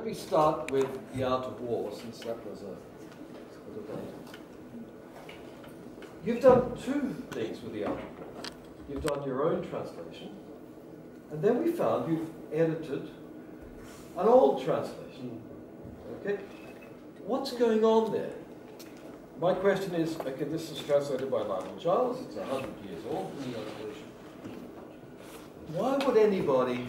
let me start with The Art of War, since that was a debate. You've done two things with The Art of War. You've done your own translation, and then we found you've edited an old translation. Okay? What's going on there? My question is, okay, this is translated by Lionel Giles, it's 100 years old, why would anybody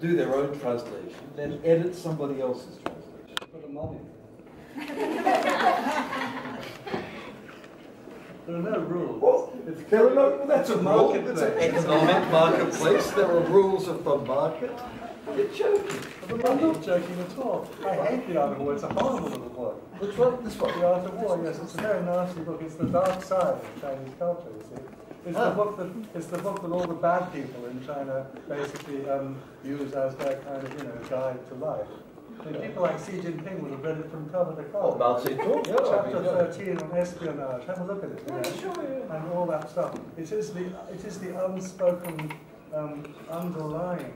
do their own translation, then edit somebody else's translation? Put a mob There are no rules. Well, it's there are no, that's a rule. It's an economic marketplace. There are rules of the market. You're joking. I'm not joking at all. I hate The Art of War. It's a horrible little book. Which one? This one? The Art of War, yes. It's a very nasty book. It's the dark side of Chinese culture, you see. It's Ah. the book that it's the book that all the bad people in China basically um, use as their kind of you know guide to life. I mean, people like Xi Jinping would have read it from cover to Oh, cover. Mao Zedong, yeah. Chapter yeah. 13 on espionage. Have a look at it. you know, sure, yeah. And all that stuff. It is the it is the unspoken um, underlying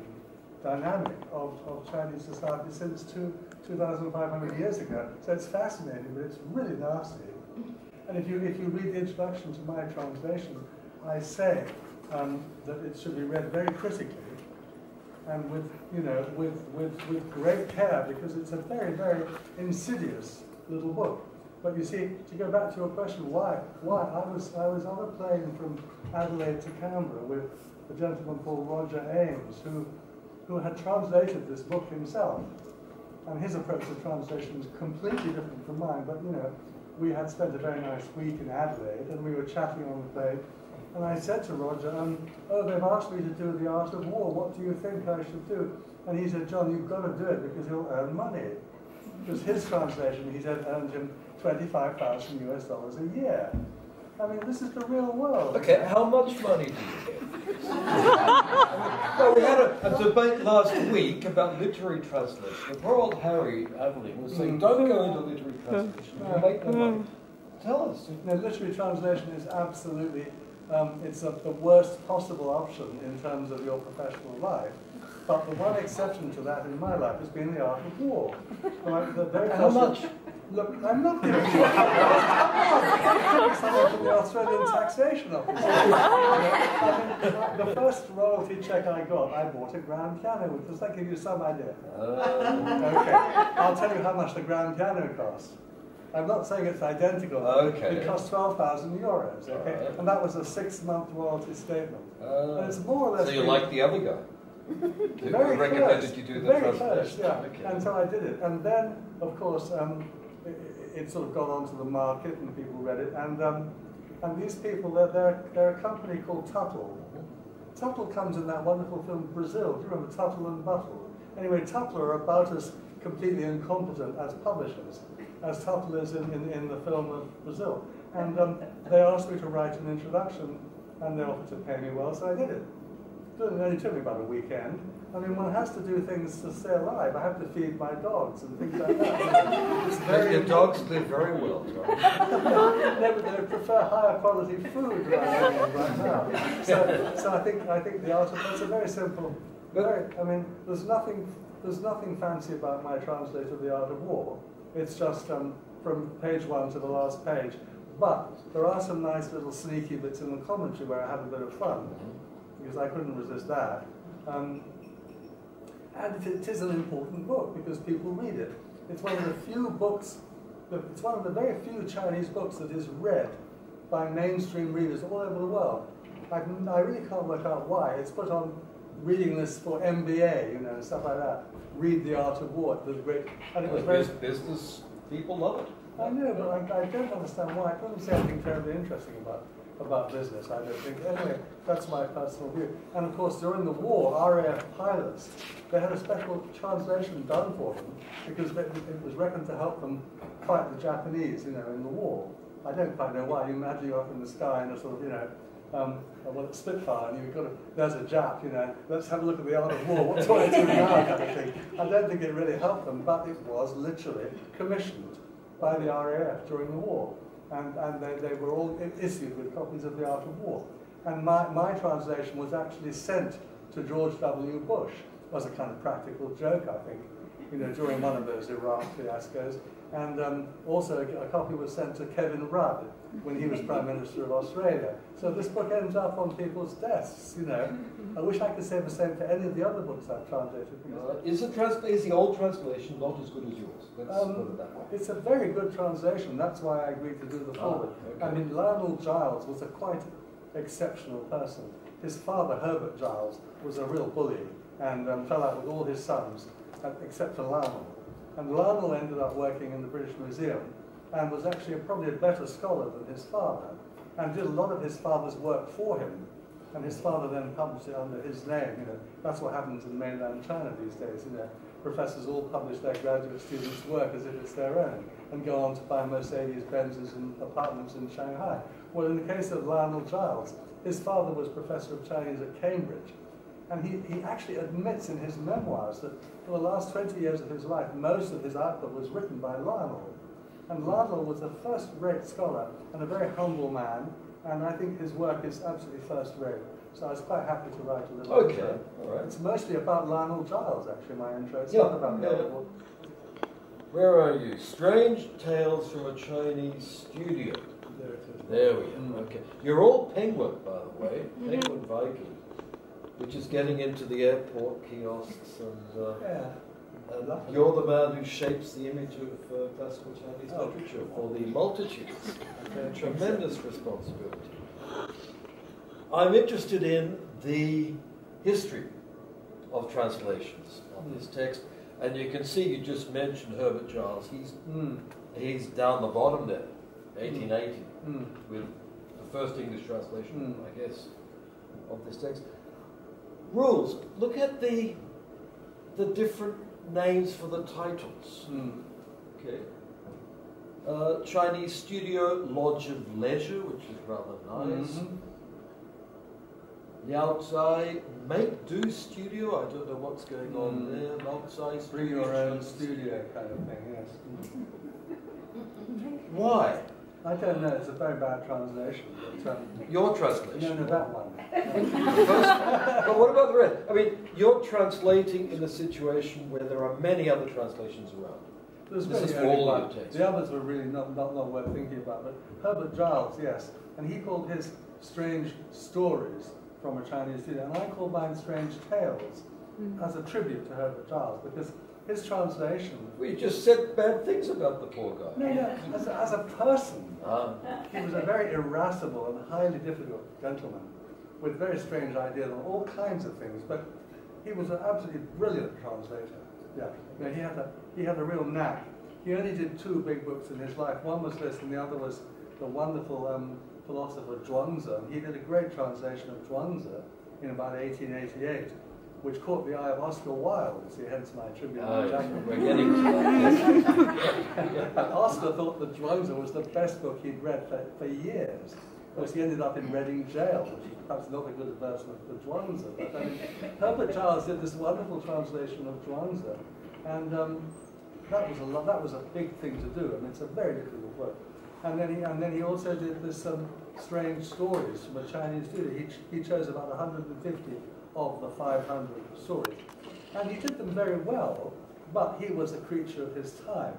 dynamic of, of Chinese society since two, 2,500 years ago. So it's fascinating, but it's really nasty. And if you if you read the introduction to my translation, I say um, that it should be read very critically and with you know with, with, with great care because it's a very very insidious little book. But you see, to go back to your question, why? Why? I was I was on a plane from Adelaide to Canberra with a gentleman called Roger Ames who who had translated this book himself. And his approach to translation was completely different from mine. But you know, we had spent a very nice week in Adelaide and we were chatting on the plane. And I said to Roger, um, oh, they've asked me to do the art of war. What do you think I should do? And he said, John, you've got to do it because he'll earn money. Because his translation, he said, earned him 25,000 US dollars a year. I mean, this is the real world. Okay, how much money do you get? well, we had a, a debate last week about literary translation. The poor old Harry Aveling was saying, mm. don't go into literary translation, mm. you make no money. Mm. Tell us. No, literary translation is absolutely, um, it's a, the worst possible option in terms of your professional life. But the one exception to that in my life has been the art of war. Like the very How much? Look, I'm not giving you I'm someone from the Australian Taxation Office. I mean, the first royalty check I got, I bought a grand piano. Does that give you some idea? Uh, Okay, I'll tell you how much the grand piano cost. I'm not saying it's identical. Okay. It cost 12,000 euros, okay? Alright. And that was a six-month royalty statement. uh, And it's more or less... so you like the other guy? Very recommended close, you do the very close, yeah. Okay. And so I did it. And then, of course, um, it, it sort of got onto the market and people read it. And, um, and these people, they're, they're, they're a company called Tuttle. Tuttle comes in that wonderful film Brazil. Do you remember Tuttle and Buttle? Anyway, Tuttle are about as completely incompetent as publishers as Tuttle is in, in, in the film of Brazil. And um, they asked me to write an introduction and they offered to pay me well, so I did it. It only took me about a weekend. I mean, one has to do things to stay alive. I have to feed my dogs and things like that. It's very Your dogs live very well, they, they prefer higher quality food than I right now. So, so I think I think the art of it's a very simple. Very, I mean, there's nothing there's nothing fancy about my translation of the art of war. It's just um, from page one to the last page. But there are some nice little sneaky bits in the commentary where I have a bit of fun because I couldn't resist that. Um, and it, is an important book because people read it. It's one of the few books, it's one of the very few Chinese books that is read by mainstream readers all over the world. I, I really can't work out why. It's put on reading list for MBA, you know, stuff like that. Read The Art of War. It was great. And it was very Business people love it. I know, but I, I don't understand why. I doesn't say anything terribly interesting about, about business, I don't think. Anyway, that's my personal view. And of course, during the war, RAF pilots, they had a special translation done for them because they, it was reckoned to help them fight the Japanese, you know, in the war. I don't quite know why. You imagine you're up in the sky in a sort of, you know, um, well, it's Spitfire, and you've got to, there's a Jap, you know, let's have a look at the art of war, what do I do now, kind of thing. I don't think it really helped them, but it was literally commissioned by the RAF during the war. And, and they, they were all issued with copies of The Art of War. And my, my translation was actually sent to George W. Bush as a kind of practical joke, I think. you know, during one of those Iraq fiascos. And um, also a, copy was sent to Kevin Rudd when he was Prime Minister of Australia. So this book ends up on people's desks, you know. I wish I could say the same for any of the other books I've translated. Uh, is, the trans- is the old translation not as good as yours? Let's Um, put it that way. It's a very good translation. That's why I agreed to do the Ah, foreword. okay. I mean, Lionel Giles was a quite exceptional person. His father, Herbert Giles, was a real bully and um, fell out with all his sons, uh, except for Lionel. And Lionel ended up working in the British Museum and was actually probably a better scholar than his father and did a lot of his father's work for him. And his father then published it under his name. You know, that's what happens in mainland China these days. You know, professors all publish their graduate students' work as if it's their own, and go on to buy Mercedes Benzes and apartments in Shanghai. Well, in the case of Lionel Giles, his father was professor of Chinese at Cambridge, and he, he actually admits in his memoirs that for the last 20 years of his life, most of his output was written by Lionel. And Lionel was a first-rate scholar and a very humble man, and I think his work is absolutely first-rate. So I was quite happy to write a little bit. Okay, intro. all right. It's mostly about Lionel Giles, actually, my intro. It's Yeah, not about the yeah. other. Where are you? Strange Tales from a Chinese Studio. There it is. There we Mm. are. Okay. You're all Penguin, by the way. Penguin Viking, which is getting into the airport kiosks, and, uh, Yeah. Lovely. you're the man who shapes the image of uh, classical Chinese Oh. literature for the multitudes. Tremendous responsibility. I'm interested in the history of translations of this text, and you can see you just mentioned Herbert Giles. He's Mm. he's down the bottom there, 1880 Mm. with the first English translation, Mm. I guess, of this text. Rules. Look at the the different names for the titles. Mm. Okay. Uh, Chinese Studio Lodge of Leisure, which is rather nice. Mhm. Liao Tsai Make Do Studio. I don't know what's going on Mm. there. Lao Tsai Bring your own Chinese- studio kind of thing, yes. Why? I don't know, it's a very bad translation. But, um, Your translation. no, no, that one. But what about the rest? I mean, you're translating in a situation where there are many other translations around. There's This really is all one. it takes. The others were really not, not, not worth thinking about. But Herbert Giles, yes. And he called his strange stories from a Chinese studio. And I call mine strange tales as a tribute to Herbert Giles because his translation. We just said bad things about the poor guy. No, no, as a, as a person, Ah, he was a very irascible and highly difficult gentleman with very strange ideas on all kinds of things. But he was an absolutely brilliant translator. Yeah, know, he had a he had a real knack. He only did two big books in his life. One was this, and the other was the wonderful um, philosopher Zhuangzi. And he did a great translation of Zhuangzi in about 1888, which caught the eye of Oscar Wilde. See, hence my tribute ah, to Jackman. we're getting to that. And Oscar thought that Zhuangzi was the best book he'd read for, for years. Of course, he ended up in Reading jail, which is perhaps not a good version of the Zhuangzi. But I mean, Herbert Giles did this wonderful translation of Zhuangzi, and um, that was a lot, that was a big thing to do. I mean, it's a very difficult work. And then he and then he also did this um, strange stories from a Chinese studio. He, ch- he chose about 150 of the 500 stories, and he did them very well. But he was a creature of his time,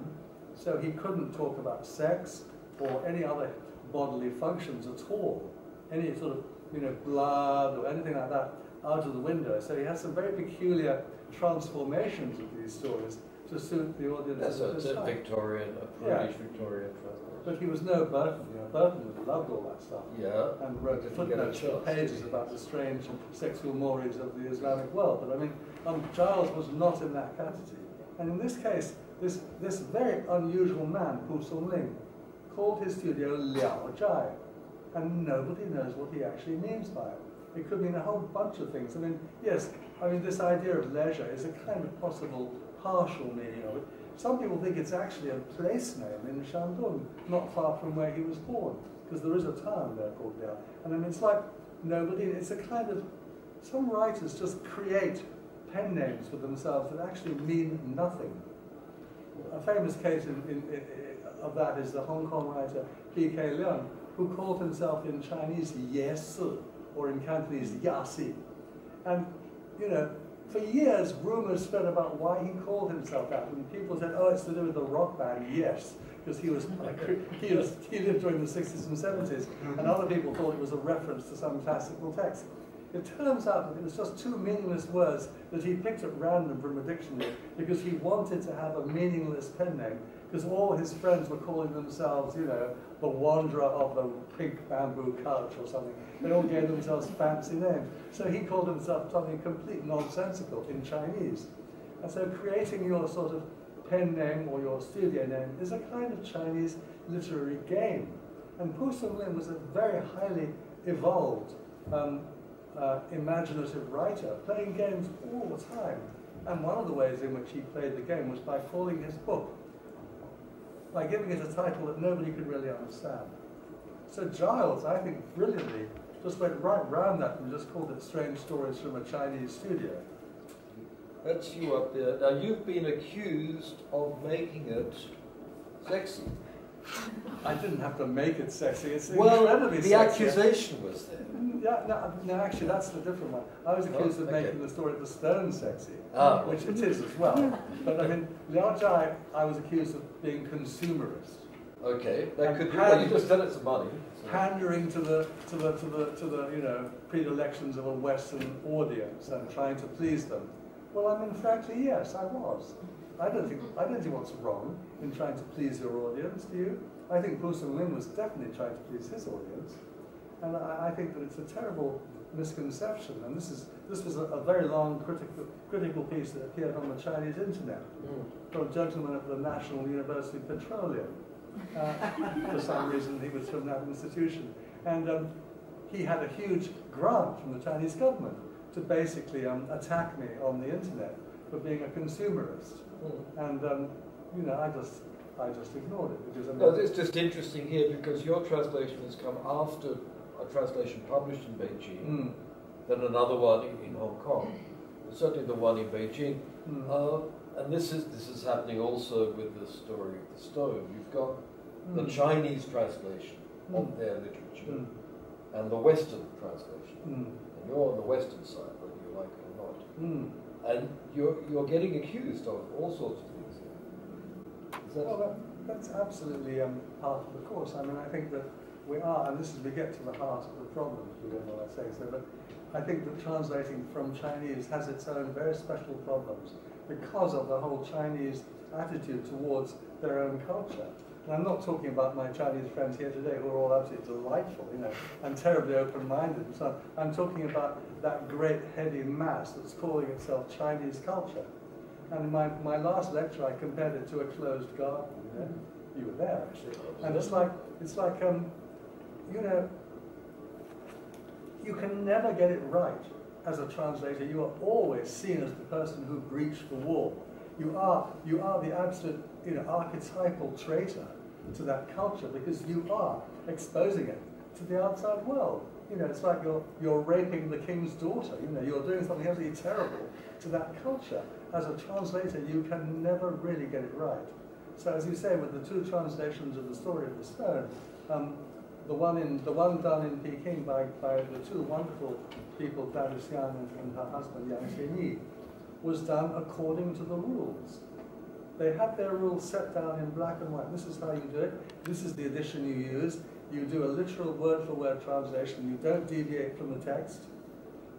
so he couldn't talk about sex or any other bodily functions at all, any sort of you know blood or anything like that out of the window. So he has some very peculiar transformations of these stories to suit the audience That's a, a. Victorian, a Yeah. British Victorian translation. But he was no Burton. You know, Burton loved all that stuff Yeah. and wrote a footnotes pages about the strange sexual mores of the Islamic world. But I mean, um, Giles was not in that category. And in this case, this, this very unusual man, Pu Sung Ling, called his studio Liao Jai. And nobody knows what he actually means by it. It could mean a whole bunch of things. I mean, yes, I mean, this idea of leisure is a kind of possible partial meaning of it. Some people think it's actually a place name in Shandong, not far from where he was born, because there is a town there called Liao. And I mean, it's like nobody, it's a kind of, some writers just create pen names for themselves that actually mean nothing. A famous case in, in, in, uh, of that is the Hong Kong writer P.K. Leung, who called himself in Chinese Ye Si, or in Cantonese Ya Si. And, you know, for years, rumors spread about why he called himself that. And people said, oh, it's to do with the rock band. Yes, because he was, he was he lived during the 60s and 70s, and other people thought it was a reference to some classical text. It turns out that it was just two meaningless words that he picked at random from a dictionary because he wanted to have a meaningless pen name because all his friends were calling themselves, you know, the wanderer of the pink bamboo couch or something. They all gave themselves fancy names. So he called himself something completely nonsensical in Chinese. And so creating your sort of pen name or your studio name is a kind of Chinese literary game. And Pu Sung Ling was a very highly evolved, um, uh, imaginative writer, playing games all the time. And one of the ways in which he played the game was by calling his book, by giving it a title that nobody could really understand. So Giles, I think, brilliantly just went right round that and just called it Strange Stories from a Chinese Studio. That's you up there. Now you've been accused of making it sexy. I didn't have to make it sexy. It's well, incredibly the sexy. accusation was there. Yeah, no, no, actually, that's the different one. I was accused Oh, of okay. making the story of the stone sexy, Ah. which it is as well. But I mean, Liao I was accused of being consumerist, Okay, that And could be. Well, you just done it some money. so- pandering to the to the to the to the you know predilections of a Western audience and trying to please them. Well, I mean, frankly, yes, I was. I don't think I don't think what's wrong in trying to please your audience. Do you? I think Bruce Sung Lin was definitely trying to please his audience, and I, I think that it's a terrible misconception. And this is this was a, a very long critical critical piece that appeared on the Chinese internet Mm. from a gentleman at the National University of Petroleum. Uh, for some reason, he was from that institution. And um, he had a huge grant from the Chinese government to basically um, attack me on the internet for being a consumerist. And, um, you know, I just, I just ignored it because I mean, No, it's just interesting here because your translation has come after a translation published in Beijing, Mm, then another one in, Hong Kong, certainly the one in Beijing. mm, Uh, and this is this is happening also with the story of the stone. You've got the mm, Chinese translation of Mm. their literature mm, and the Western translation. mm, And you're on the Western side, whether you like it or not. And you're you're getting accused of all sorts of things. that- Well, that, that's absolutely um, part of the course. I mean, I think that we are, and this is we get to the heart of the problem, if you don't know what I say so, but I think that translating from Chinese has its own very special problems because of the whole Chinese attitude towards their own culture. And I'm not talking about my Chinese friends here today who are all absolutely delightful, you know, and terribly open-minded and so on. I'm talking about that great heavy mass that's calling itself Chinese culture. And in my, my last lecture, I compared it to a closed garden. You, know? you were there actually, and it's like it's like um, you know, you can never get it right as a translator. You are always seen as the person who breached the wall. You are you are the absolute you know archetypal traitor to that culture because you are exposing it to the outside world. You know, it's like you're you're raping the king's daughter. You know, you're doing something absolutely terrible to that culture. As a translator, you can never really get it right. So, as you say, with the two translations of the story of the stone, um, the one in the one done in Peking by, by the two wonderful people, Gladys Yang and, and her husband Yang Xianyi, was done according to the rules. They had their rules set down in black and white. This is how you do it. This is the edition you use. You do a literal word-for-word translation. You don't deviate from the text.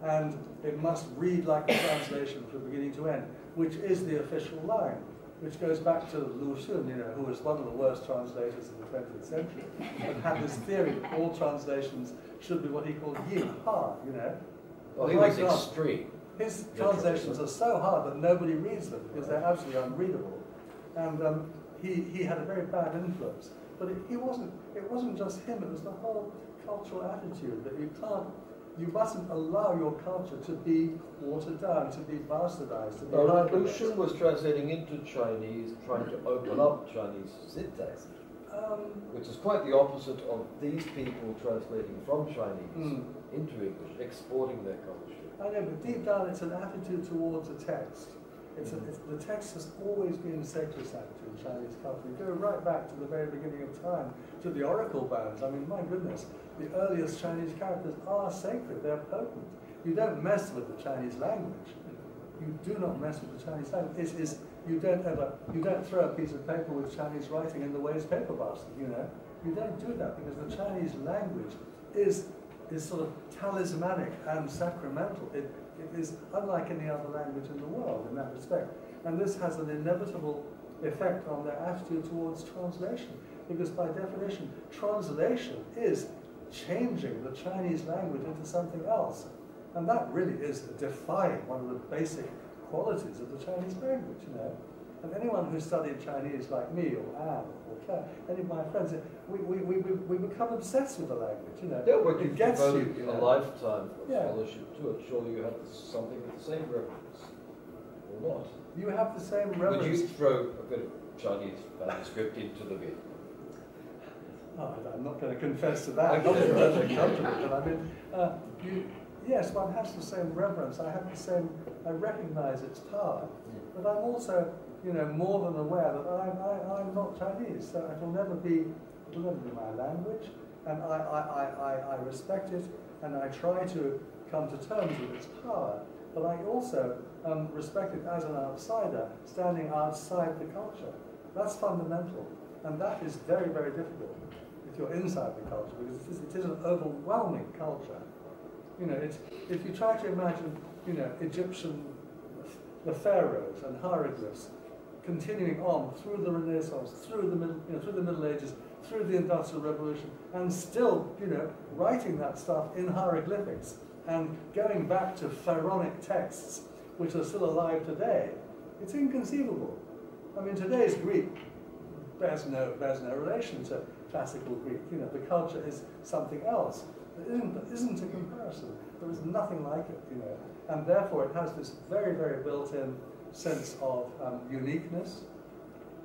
And it must read like a translation from beginning to end, which is the official line, which goes back to Lu Xun, you know, who was one of the worst translators of the 20th century, and had this theory that all translations should be what he called yin, ha, you know. Well, he Like was extreme. His translations are so hard that nobody reads them because they're absolutely unreadable. And um, he, he had a very bad influence. But it, he wasn't, it wasn't just him, it was the whole cultural attitude that you can't, you mustn't allow your culture to be watered down, to be bastardized, to be Well, hyperlexed. Lu Xun was translating into Chinese, trying to open up Chinese syntax, Um, which is quite the opposite of these people translating from Chinese Mm. into English, exporting their culture. I know, but deep down it's an attitude towards a text. It's a, mm-hmm. it's, the text has always been sacrosanct in Chinese culture. You go right back to the very beginning of time, to the oracle bones. I mean, my goodness, the earliest Chinese characters are sacred, they're potent. You don't mess with the Chinese language. you do not mess with the Chinese language. It is, you don't ever, you don't throw a piece of paper with Chinese writing in the waste paper basket, you know. You don't do that because the Chinese language is, is sort of talismanic and sacramental. It, it is unlike any other language in the world in that respect. And this has an inevitable effect on their attitude towards translation. Because by definition, translation is changing the Chinese language into something else. And that really is defying one of the basic qualities of the Chinese language, you know. And anyone who studied Chinese like me or Anne Claire, any of my friends, we, we, we, we become obsessed with the language, you know. Yeah, but it you've gets you, you a lifetime of Yeah. scholarship to it. Surely you have something with the same reverence, or not? You have the same reverence. Would you throw a bit of Chinese manuscript into the bin? Oh, I'm not going to confess to that. I'm Not that I'm comfortable, but I mean, uh, you, yes, one has the same reverence. I have the same. I recognise its power, but I'm also, you know, more than aware that I'm, I, I'm not Chinese, so it will never be. It will never be my language, and I, I, I, I, I respect it, and I try to come to terms with its power. But I also um, respect it as an outsider, standing outside the culture. That's fundamental, and that is very, very difficult if you're inside the culture, because it is, it is an overwhelming culture. You know, it's, if you try to imagine, you know, Egyptian, the pharaohs and hieroglyphs continuing on through the Renaissance, through the middle, you know, through the Middle Ages, through the Industrial Revolution, and still, you know, writing that stuff in hieroglyphics and going back to pharaonic texts which are still alive today, it's inconceivable. I mean, today's Greek bears no, bears no relation to classical Greek. You know, the culture is something else. There isn't, there isn't a comparison. There is nothing like it, you know. And therefore it has this very, very built-in sense of um, uniqueness.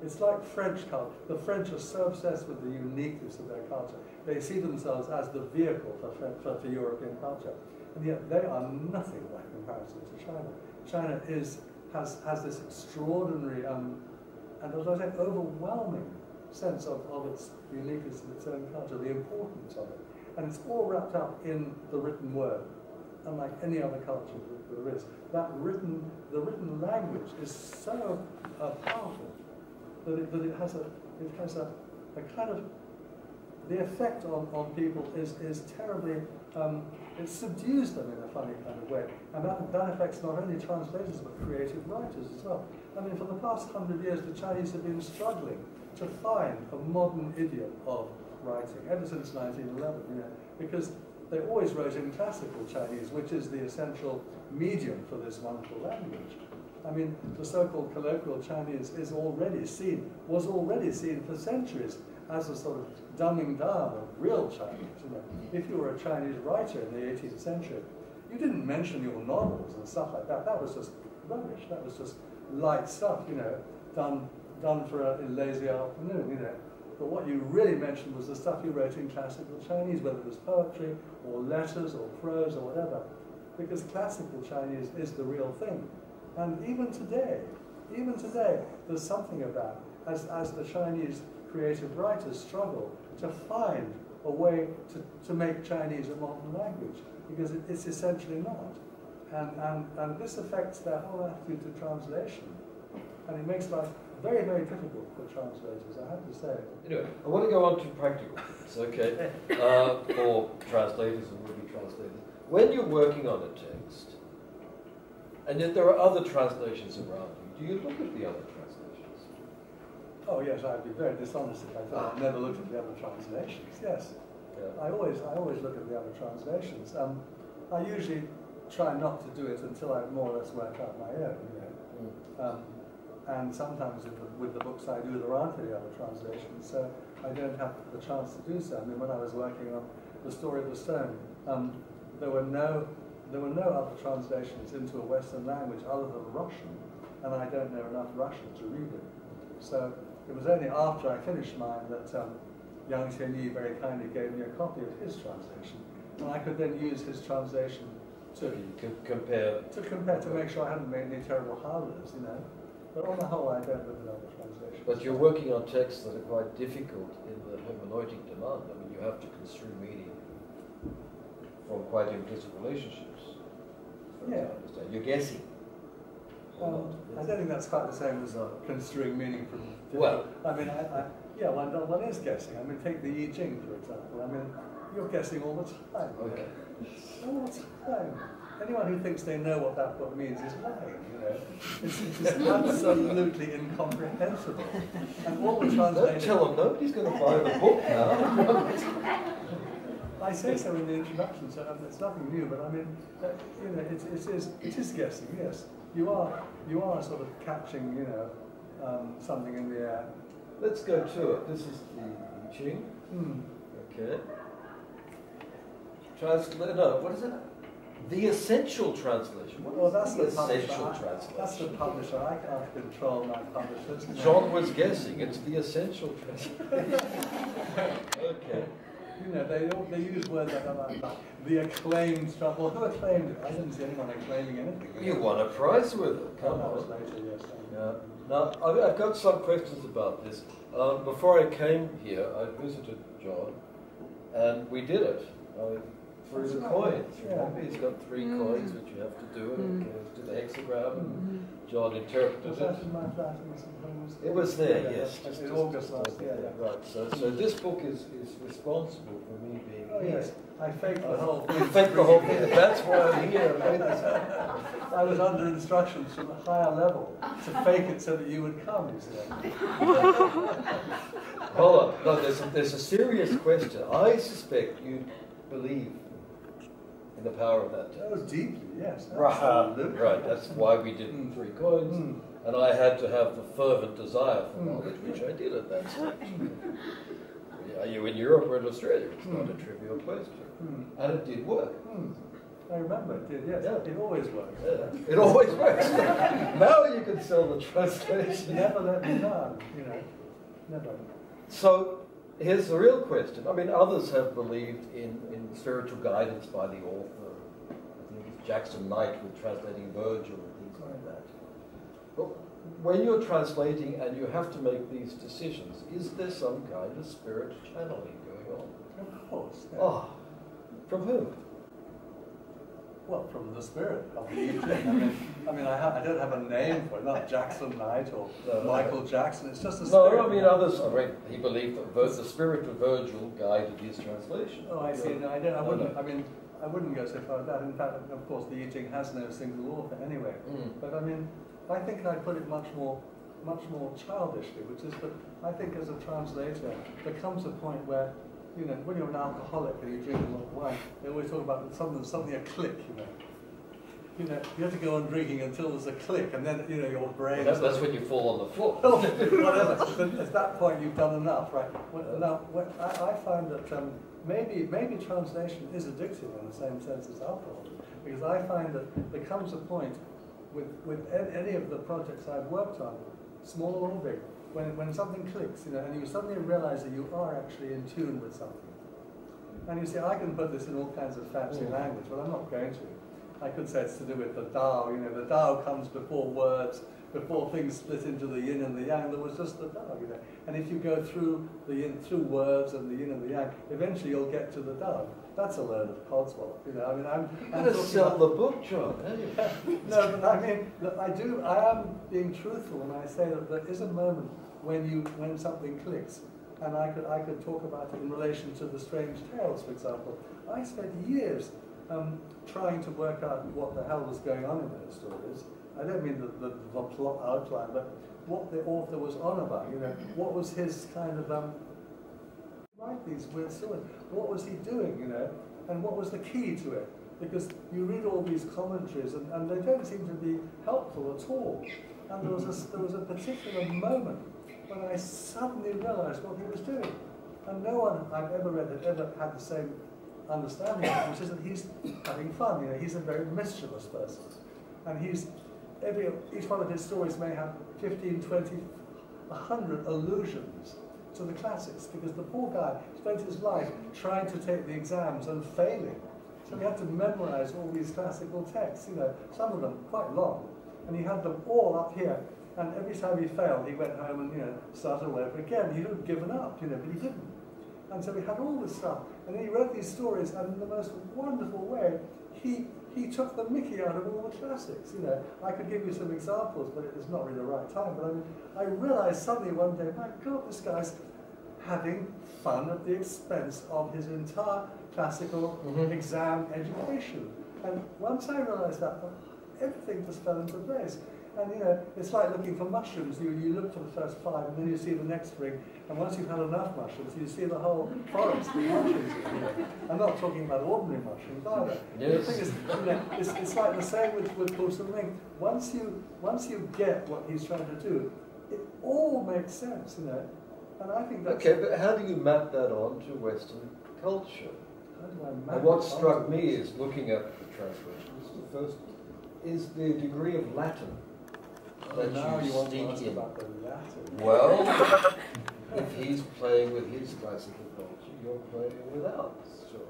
It's like French culture. The French are so obsessed with the uniqueness of their culture. They see themselves as the vehicle for, for, for European culture. And yet they are nothing by comparison to China. China is, has, has this extraordinary um, and as I say, overwhelming sense of, of its uniqueness of its own culture, the importance of it. And it's all wrapped up in the written word, unlike any other culture that there is. That written, the written language is so uh, powerful that it, that it has a, it has a, a kind of, the effect on, on people is, is terribly, um, it subdues them in a funny kind of way. And that, that affects not only translators, but creative writers as well. I mean, for the past hundred years, the Chinese have been struggling to find a modern idiom of writing, ever since 1911, you know, because they always wrote in classical Chinese, which is the essential medium for this wonderful language. I mean, the so-called colloquial Chinese is already seen, was already seen for centuries as a sort of dumbing down of real Chinese. You know, if you were a Chinese writer in the 18th century, you didn't mention your novels and stuff like that. That was just rubbish. That was just light stuff, you know, done done for a, a lazy afternoon, you know. But what you really mentioned was the stuff you wrote in classical Chinese, whether it was poetry or letters or prose or whatever, because classical Chinese is the real thing. And even today, even today, there's something about as as the Chinese creative writers struggle to find a way to, to make Chinese a modern language, because it, it's essentially not. And, and, and this affects their whole attitude to translation. And it makes life very, very difficult for translators, I have to say. Anyway, I want to go on to practical things, okay, uh, for translators and would-be translators. When you're working on a text, and yet there are other translations around you, do you look at the other translations? Oh yes, I'd be very dishonest if I thought I'd never looked at the other translations. Yes, Yeah. I always, I always look at the other translations. Um, I usually try not to do it until I've more or less worked out my own. You know. Mm. Um, and sometimes with the, with the books I do, there aren't any other translations, so I don't have the chance to do so. I mean, when I was working on the story of the stone, um, there were no there were no other translations into a Western language other than Russian, and I don't know enough Russian to read it. So it was only after I finished mine that um, Yang Xianyi very kindly gave me a copy of his translation, and I could then use his translation to compare. to compare to make sure I hadn't made any terrible howlers, you know. But on the whole, I don't look at other translations. But you're working on texts that are quite difficult in the hermeneutic demand. I mean, you have to construe meaning from quite implicit relationships. as far as Yeah. understand. You're guessing. Um, I don't think that's quite the same as uh, construing meaning from. Well- I mean, I, I, yeah, one, one is guessing. I mean, take the I Ching for example. I mean, you're guessing all the time. Okay. All the time. Anyone who thinks they know what that book means is lying. You know, it's, it's absolutely incomprehensible. And all the Don't translations. tell them nobody's going to buy the book now. I say so in the introduction, so um, it's nothing new. But I mean, uh, you know, it, it is it is guessing. Yes, you are you are sort of catching you know um, something in the air. Let's go to it. This is the I Ching. Hmm. Okay. Transla- no, what is it? The essential translation. What Well, that's the publisher. essential translation. That's the publisher. I can't control my publishers. John was guessing. It's the essential translation. okay. You know, they they use words like that, like. The acclaimed stuff. Well, who acclaimed it? I didn't see anyone acclaiming anything. You won a prize with it. Oh, Come was on. later, yes. Yeah. Now, I've I've got some questions about this. Um, before I came here, I visited John, and we did it through That's the right, coins. Remember, he's got three Mm. coins which you have to do, and it goes to the hexagram, and Mm. John interpreted Was it. that in my flat in St. Helens? It was there, Yeah, yes. yeah, just- In just- August last year, yeah. Right, so, so this book is, is responsible for me being Oh, here. yes. I faked the whole You thing. think the whole thing, that's why I'm here. I was under instructions from a higher level to fake it so that you would come, you see. Hold on, no, there's a, there's a serious question. I suspect you believe in the power of that Oh, text. deeply, yes. Right, absolutely. right, that's why we did Mm. three coins. Mm. And I had to have the fervent desire for Mm. knowledge, which I did at that stage. Are you in Europe or in Australia? It's not a Mm. trivial question. Mm. And it did work. Mm. I remember it did, yes. Yeah. It always works. Yeah, It always works. now you can sell the translation. Never let me down, you know. Never. So here's the real question. I mean, others have believed in, in spiritual guidance by the author. I think it's Jackson Knight with translating Virgil and things like that. But when you're translating and you have to make these decisions, is there some kind of spirit channeling going on? Of course. Ah, from whom? Well, from the spirit of the I mean, I mean, I, ha- I don't have a name for it. Not Jackson Knight or No, no. Michael Jackson. It's just the spirit. No, I mean others. Mean, he believed that the spirit of Virgil guided his translation. Oh, I see. No, I don't. I wouldn't. no. I mean, I wouldn't go so far as that. In fact, of course, the I Ching has no single author anyway. Mm. But I mean, I think I put it much more, much more childishly, which is that I think as a translator, there comes a point where, you know, when you're an alcoholic and you drink a lot of wine, they always talk about something, something a click, you know. You know, you have to go on drinking until there's a click, and then you know your brain. That's, that's when you fall on the floor. whatever. But at that point, you've done enough, right? Well, now, when, I, I find that um, maybe maybe translation is addictive in the same sense as alcohol, because I find that there comes a point with with any of the projects I've worked on, small or big, when when something clicks, you know, and you suddenly realise that you are actually in tune with something. And you say, I can put this in all kinds of fancy Mm. language, but I'm not going to. I could say it's to do with the Tao. You know, the Tao comes before words, before things split into the yin and the yang. There was just the Tao, you know. And if you go through the yin, through words and the yin and the yang, eventually you'll get to the Tao. That's a load of codswallop, you know. I mean, I'm, You're going to sell about- the book, John. no, but I mean, I do. I am being truthful when I say that there is a moment when you when something clicks, and I could I could talk about it in relation to the strange tales, for example. I spent years um, trying to work out what the hell was going on in those stories. I don't mean the, the, the plot outline, but what the author was on about. You know, what was his kind of um, write these weird stories? What was he doing, you know? And what was the key to it? Because you read all these commentaries and, and they don't seem to be helpful at all. And there was, a, there was a particular moment when I suddenly realized what he was doing. And no one I've ever read had ever had the same understanding which is that he's having fun. You know, he's a very mischievous person. And he's, every, each one of his stories may have 15, 20, 100 allusions to the classics because the poor guy spent his life trying to take the exams and failing. So he had to memorize all these classical texts, you know, some of them quite long. And he had them all up here. And every time he failed, he went home and, you know, started all over again. He would have given up, you know, but he didn't. And so we had all this stuff. And then he wrote these stories, and in the most wonderful way, he, he took the mickey out of all the classics. You know, I could give you some examples, but it's not really the right time. But I mean, I realized suddenly one day, my God, this guy's having fun at the expense of his entire classical Mhm. exam education. And once I realized that, everything just fell into place. And you know, it's like looking for mushrooms. You, you look for the first five, and then you see the next ring. And once you've had enough mushrooms, you see the whole forest of mushrooms. I'm not talking about ordinary mushrooms either. The thing is, you know, it's, it's like the same with, with Coulson Ring. Once you, once you get what he's trying to do, it all makes sense, you know. And I think that's... Okay, but how do you map that on to Western culture? How do I map And what struck me is looking at the translations, the first is the degree of Latin that now you want to sneak ask in. about the Latin. Well, if he's playing with his classical culture, you're playing with ours, sure.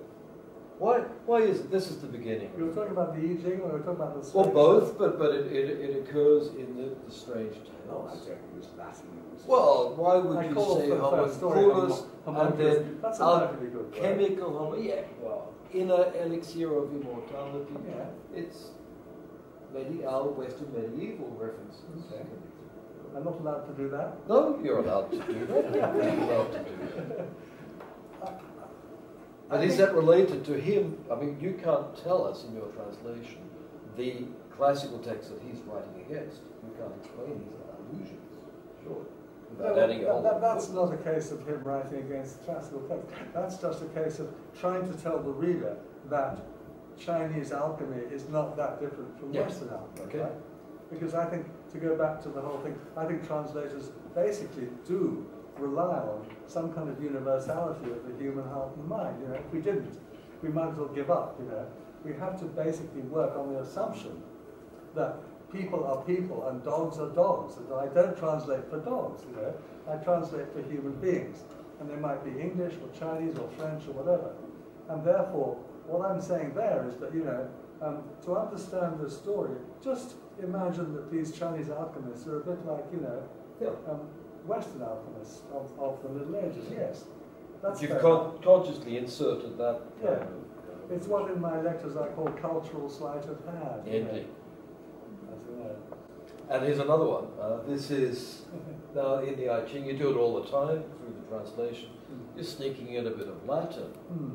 Why, why is it, this is the beginning. You were talking about the I Ching, or you were talking about the... Well, both, but, but it, it, it occurs in the, the strange No, oh, I tales. don't use Latin. Well, why would I you say for the first homunculus homo- and then That's a good chemical homo, yeah, well, inner elixir of immortality. Yeah. It's medieval, Western medieval references. Okay. I'm not allowed to do that. No, you're allowed to do that. You're allowed to do that. But is that related to him? I mean, you can't tell us in your translation the classical text that he's writing against. You can't explain his allusions, sure, No, without that- whole. that- that's not a case of him writing against classical text. That's just a case of trying to tell the reader that Chinese alchemy is not that different from Yes. Western alchemy. Okay. Right? Because I think, to go back to the whole thing, I think translators basically do rely on some kind of universality of the human heart and mind. You know, if we didn't, we might as well give up. You know, we have to basically work on the assumption that people are people and dogs are dogs. And I don't translate for dogs, you know. I translate for human beings. And they might be English or Chinese or French or whatever. And therefore, what I'm saying there is that, you know, um, to understand the story, just imagine that these Chinese alchemists are a bit like, you know, Yeah. um, Western alchemists of, of the Middle Ages, yes. That's You've con- consciously inserted that. Yeah. of- It's what in my lectures I call cultural sleight of hand. Indeed. You know. And here's another one. Uh, this is now in the I Ching. You do it all the time through the translation. You're sneaking in a bit of Latin. Hmm.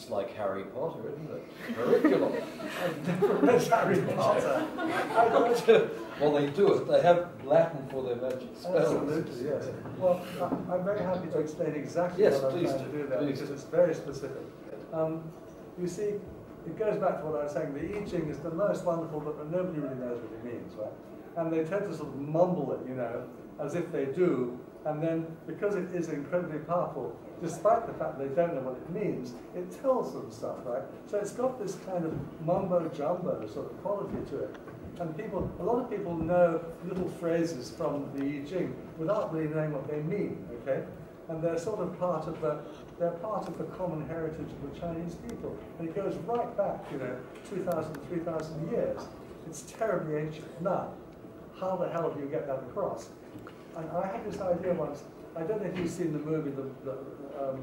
It's like Harry Potter, isn't it? Curriculum. I've never read Harry Potter. Well, they do it. They have Latin for their magic spells. absolutely, yes. Well, I- I'm very happy to explain exactly Yes, what I'm trying to do, do there, because do. it's very specific. Um, you see, it goes back to what I was saying. The I Ching is the most wonderful book, but nobody really knows what it means, right? And they tend to sort of mumble it, you know, as if they do. And then, because it is incredibly powerful, despite the fact they don't know what it means, it tells them stuff, right? So it's got this kind of mumbo jumbo sort of quality to it. And people, a lot of people know little phrases from the I Ching without really knowing what they mean, okay? And they're sort of part of the, they're part of the common heritage of the Chinese people. And it goes right back, you know, 2,000, 3,000 years. It's terribly ancient. Now, how the hell do you get that across? And I had this idea once, I don't know if you've seen the movie, The, the, um,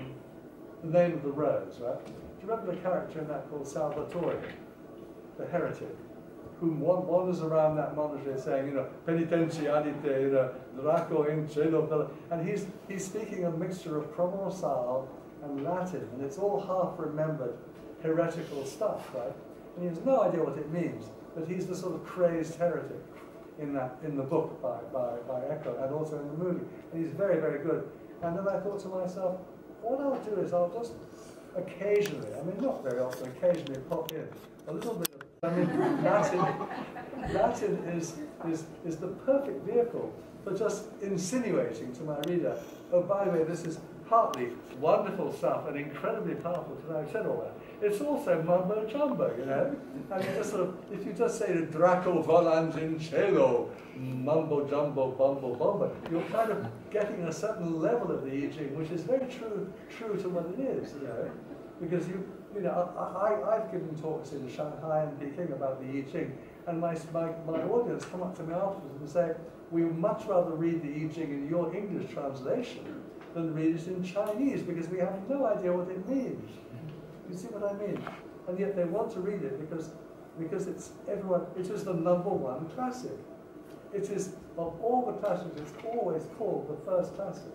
the Name of the Rose, right? Do you remember the character in that called Salvatore, the heretic, who wanders around that monastery saying, you know, penitenziagite, you know, Draco in cielo, bella," and he's, he's speaking a mixture of Provençal and Latin, and it's all half-remembered heretical stuff, right? And he has no idea what it means, but he's the sort of crazed heretic in that in the book by, by, by Eco and also in the movie. And he's very, very good. And then I thought to myself, what I'll do is I'll just occasionally, I mean not very often, occasionally pop in a little bit of I mean Latin Latin is, is, is the perfect vehicle for just insinuating to my reader, oh by the way, this is partly wonderful stuff and incredibly powerful to I've said all that. It's also mumbo jumbo, you know. I mean, sort of, if you just say the Draco volant in cielo, mumbo jumbo, bumbo bumbo, you're kind of getting a certain level of the I Ching, which is very true, true to what it is, you know. Because you, you know, I, I, I've given talks in Shanghai and Peking about the I Ching, and my, my, my audience come up to me afterwards and say, we much rather read the I Ching in your English translation than read it in Chinese, because we have no idea what it means. You see what I mean? And yet they want to read it because because it's everyone. It is the number one classic. It is of all the classics, it's always called the first classic,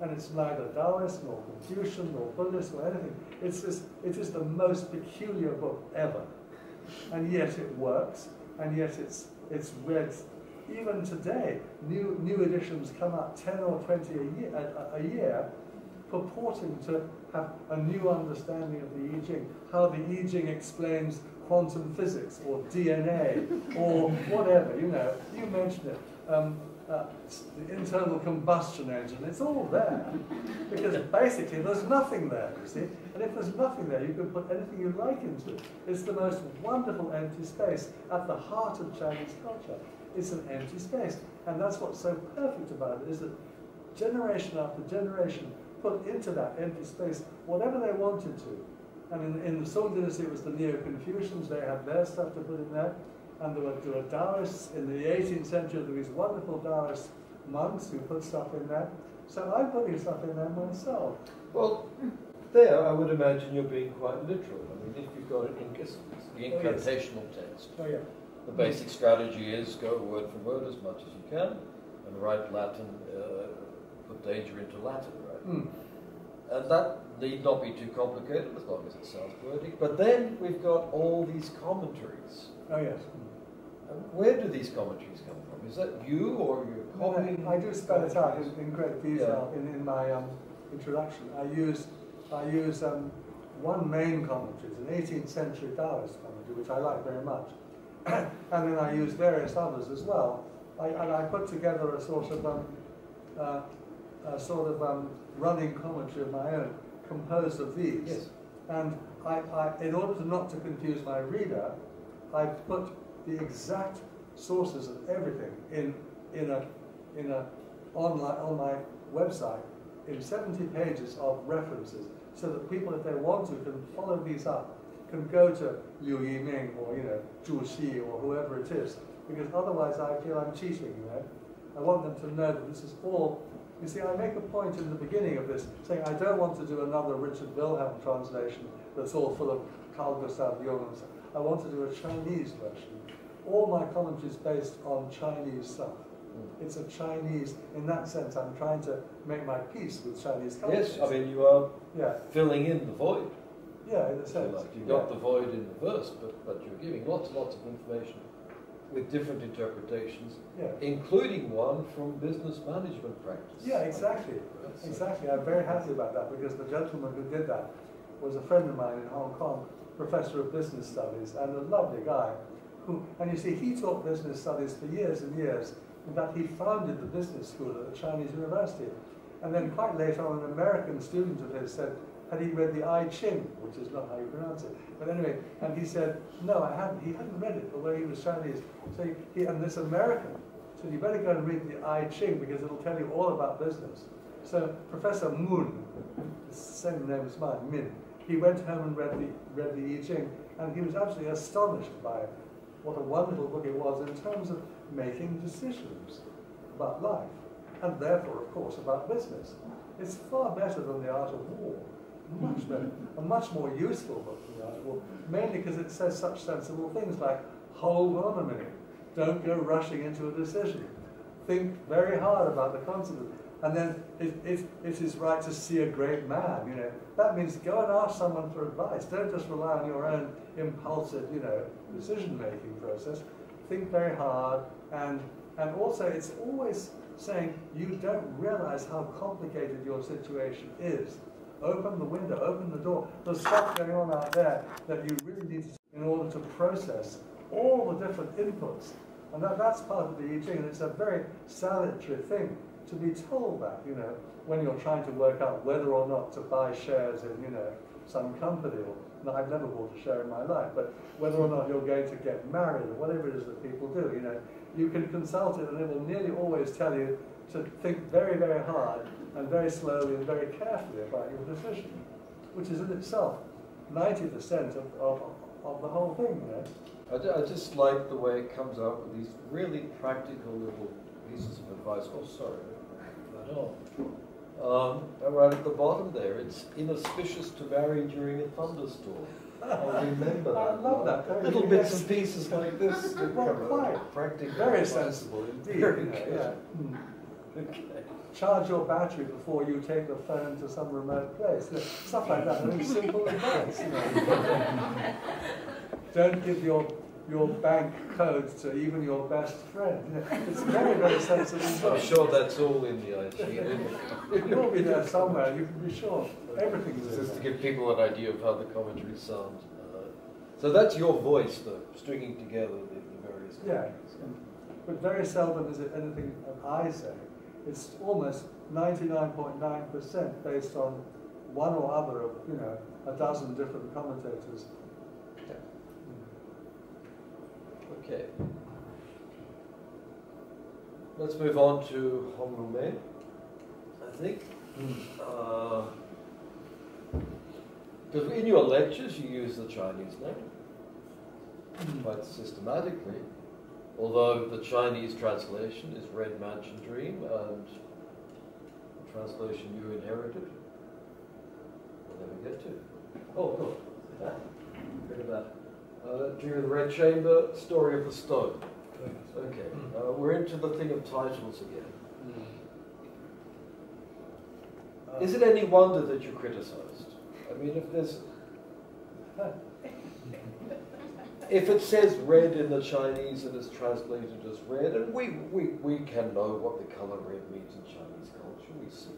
and it's neither Taoist nor Confucian nor Buddhist or anything. It's just, it is the most peculiar book ever, and yet it works, and yet it's it's read even today. New new editions come out ten or twenty a year a, a year purporting to have a new understanding of the I Ching, how the I Ching explains quantum physics or DNA or whatever, you know, you mentioned it. Um, uh, the internal combustion engine, it's all there. Because basically there's nothing there, you see. And if there's nothing there, you can put anything you like into it. It's the most wonderful empty space at the heart of Chinese culture. It's an empty space. And that's what's so perfect about it, is that generation after generation put into that empty space whatever they wanted to. And in, in the Song dynasty, it was the Neo-Confucians, they had their stuff to put in there. And there were, there were Taoists in the 18th century, there were these wonderful Taoist monks who put stuff in there. So I'm putting stuff in there myself. Well, there I would imagine you're being quite literal. I mean, if you've got an inc- the incantational text, Oh yeah. the basic strategy is go word for word as much as you can and write Latin, uh, put danger into Latin? Mm. And that need not be too complicated as long as it sounds poetic. But then we've got all these commentaries. Oh yes. And where do these commentaries come from? Is that you or your copying? I do spell it out in, in great detail in, in my um, introduction. I use, I use um, one main commentary, it's an 18th century Taoist commentary, which I like very much. and then I use various others as well. I, and I put together a sort of, um, uh, a sort of um, running commentary of my own, composed of these. Yes. And I, I, in order to not to confuse my reader, I've put the exact sources of everything in, in a, in a online, on my website in 70 pages of references so that people, if they want to, can follow these up, can go to Liu Yiming or, you know, Zhu Xi or whoever it is, because otherwise I feel I'm cheating, you know. I want them to know that this is all, you see, I make a point in the beginning of this, saying I don't want to do another Richard Wilhelm translation that's all full of Carl Gustav Jung and stuff. I want to do a Chinese version. All my commentary is based on Chinese stuff. Hmm. It's a Chinese, in that sense, I'm trying to make my peace with Chinese culture. Yes, I mean you are yeah, filling in the void. yeah, in a you sense. like. You've yeah. got the void in the verse, but, but you're giving lots and lots of information with different interpretations, Yeah. including one from business management practice. Yeah, exactly. That's, Exactly. I'm very happy about that because the gentleman who did that was a friend of mine in Hong Kong, professor of business studies, and a lovely guy. Who, and you see, he taught business studies for years and years. In fact, he founded the business school at the Chinese University. And then quite late on, an American student of his said, had he read the I Ching, which is not how you pronounce it. But anyway, and he said, no, I hadn't. He hadn't read it, although he was Chinese. So he, and this American said, you better go and read the I Ching because it'll tell you all about business. So Professor Moon, the same name as mine, Min, he went home and read the, read the I Ching, and he was absolutely astonished by what a wonderful book it was in terms of making decisions about life, and therefore, of course, about business. It's far better than The Art of War, much better, a much more useful book than The Art mainly because it says such sensible things like, hold on a minute, don't go rushing into a decision, think very hard about the consequences. And then it, it is right to see a great man, you know. That means go and ask someone for advice. Don't just rely on your own impulsive, you know, decision-making process. Think very hard, and, and also it's always saying you don't realize how complicated your situation is. Open the window, open the door. There's stuff going on out there that you really need to, in order to process all the different inputs. And that, that's part of the I Ching, and it's a very salutary thing to be told that, you know, when you're trying to work out whether or not to buy shares in, you know, some company, or no, I've never bought a share in my life, but whether or not you're going to get married or whatever it is that people do, you know, you can consult it and it will nearly always tell you to think very, very hard and very slowly and very carefully about your decision, which is in itself 90% of, of, of the whole thing, you know. I, I just like the way it comes out with these really practical little pieces of advice. Oh, sorry. No. Um, and right at the bottom there, it's inauspicious to marry during a thunderstorm. I'll remember that. I love that. Very Little good. bits and pieces like this. Well, quite. Practical. Very sensible indeed. Very you good. yeah. Mm. Okay. Charge your battery before you take the phone to some remote place. Stuff like that. I mean, simple advice. You know. Don't give your your bank codes to even your best friend. It's very, very sensible. I'm sure that's all in the IG. It will be there somewhere. You can be sure. Everything is Just to give people an idea of how the commentaries sound. Uh, so that's your voice, though, stringing together the, the various Yeah. But very seldom is it anything that I say. It's almost 99.9% based on one or other of, you know, a dozen different commentators. Okay. Let's move on to Hong Mei, I think. Uh, Because in your lectures you use the Chinese name quite systematically, although the Chinese translation is Red Mansion Dream and the translation you inherited. We'll never get to. Oh, look, look at that. Uh, Dream of the Red Chamber, Story of the Stone. Okay, uh, we're into the thing of titles again. Is it any wonder that you're criticised? I mean, if there's. If it says red in the Chinese and is translated as red, and we, we, we can know what the colour red means in Chinese culture, we see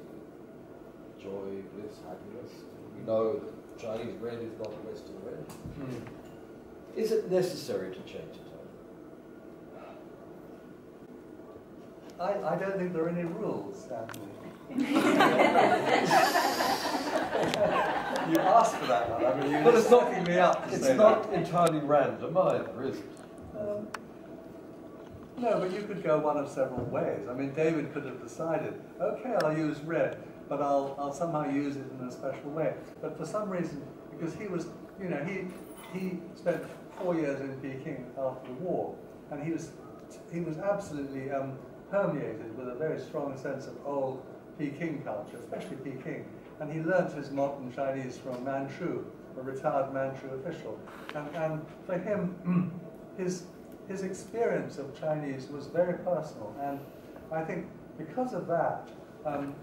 joy, bliss, happiness. We know that Chinese red is not Western red. Hmm. Is it necessary to change it? I, I don't think there are any rules, Anthony. you asked for that one. I mean, you're But it's not- me up. to It's say not entirely random either, is it? Um, no, but you could go one of several ways. I mean, David could have decided, okay, I'll use red, but I'll, I'll somehow use it in a special way. But for some reason, because he was, you know, he, he spent four years in Peking after the war, and he was, he was absolutely um, permeated with a very strong sense of old Peking culture, especially Peking. And he learnt his modern Chinese from Manchu, a retired Manchu official. And, and for him, his, his experience of Chinese was very personal. And I think because of that, um,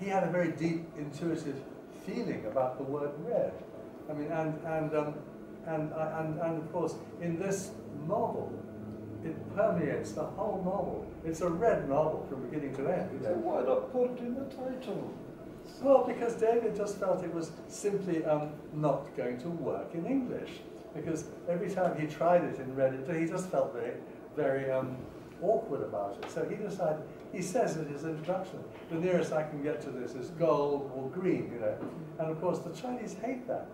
he had a very deep intuitive feeling about the word red. I mean, and, and, um, and, and, and of course, in this novel, it permeates the whole novel. It's a red novel from beginning to end. So why not put it in the title? Well, because David just felt it was simply um, not going to work in English. Because every time he tried it in Reddit, he just felt very, very um, awkward about it. So he decided, he says in his introduction, the nearest I can get to this is gold or green, you know. And of course, the Chinese hate that.